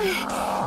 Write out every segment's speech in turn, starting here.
Oh.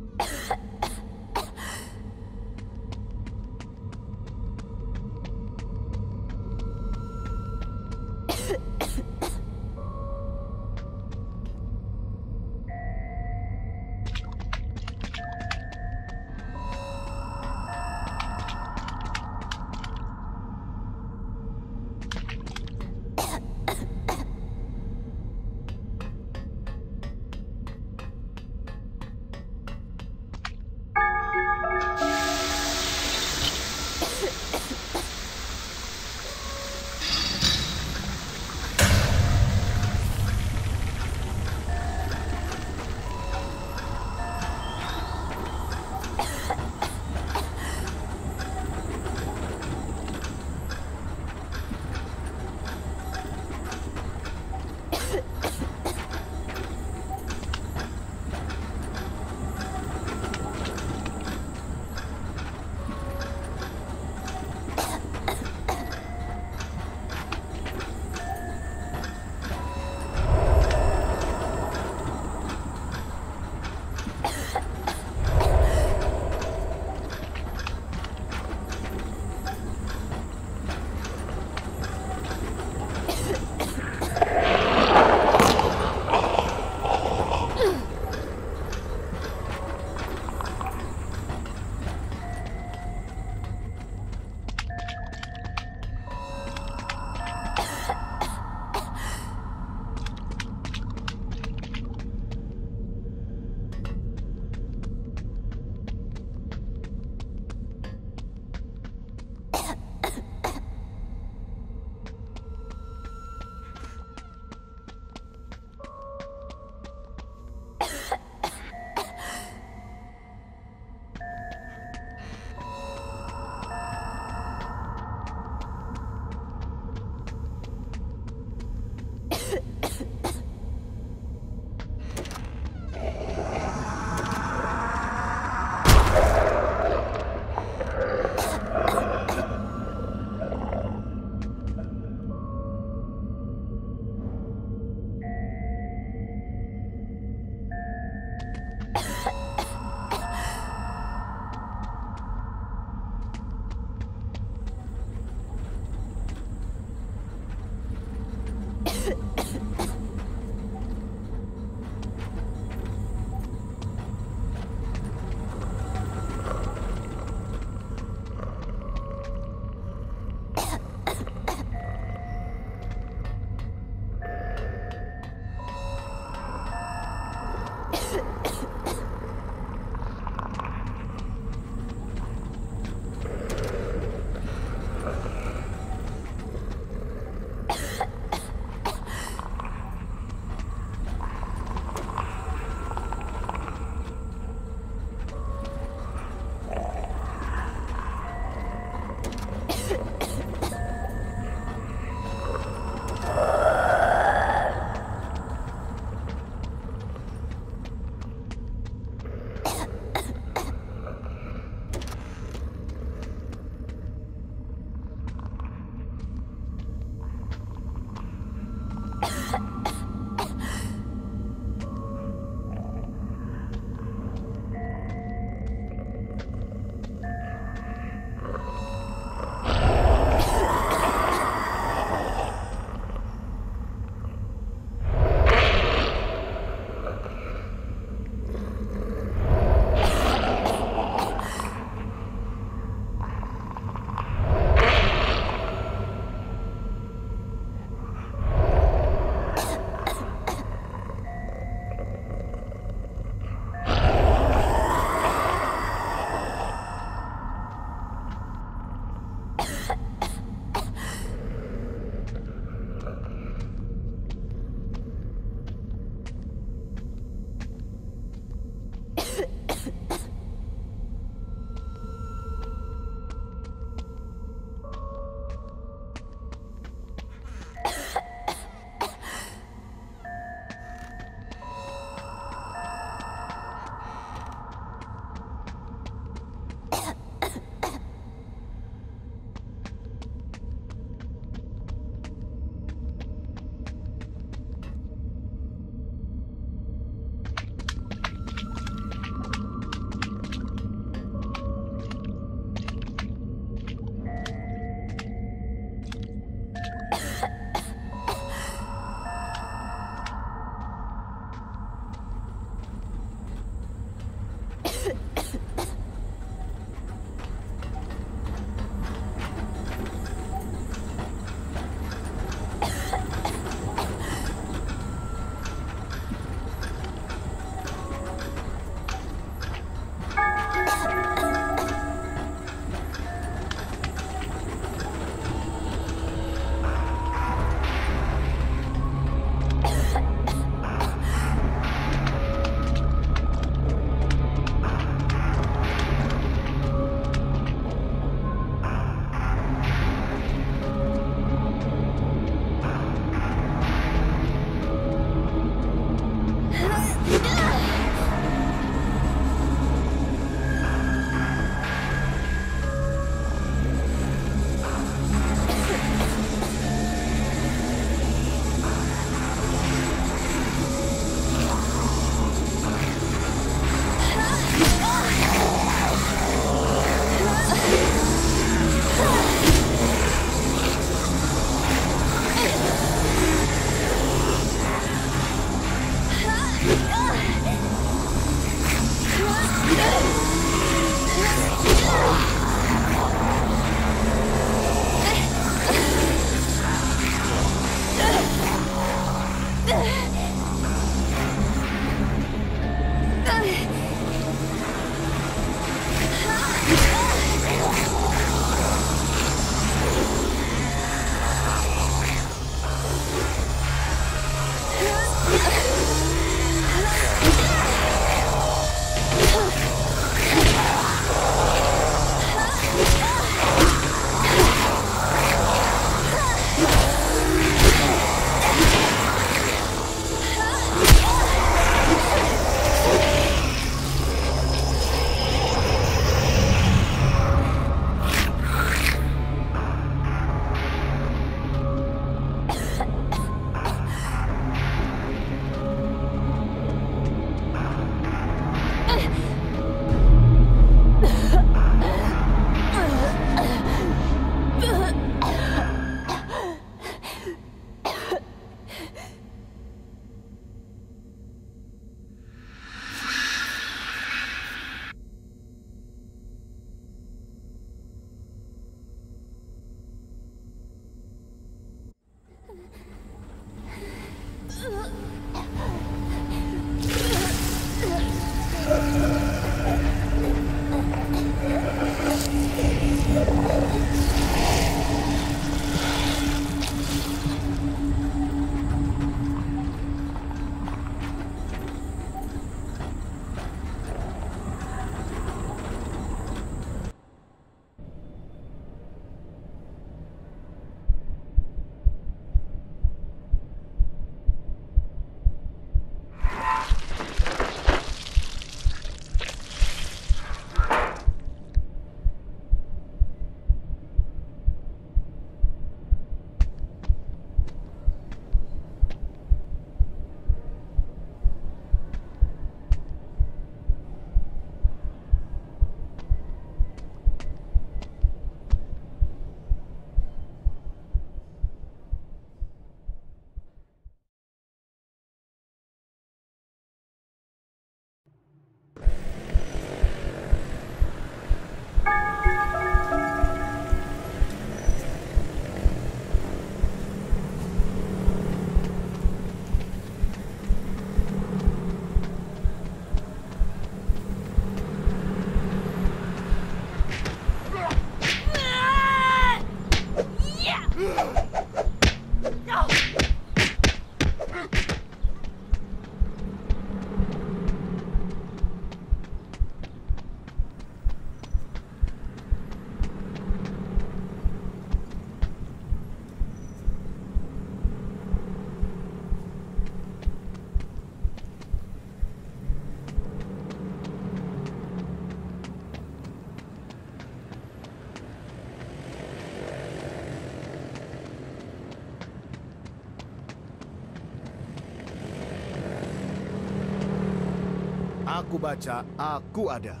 Aku baca, aku ada.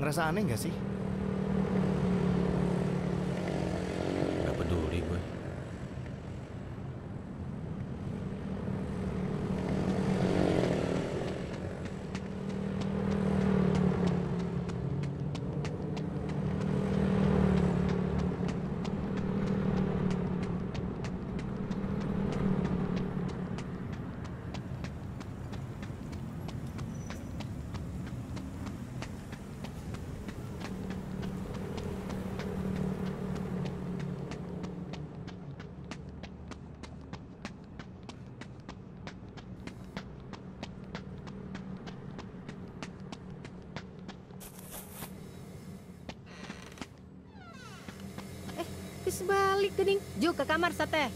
Ngerasa aneh nggak sih? até.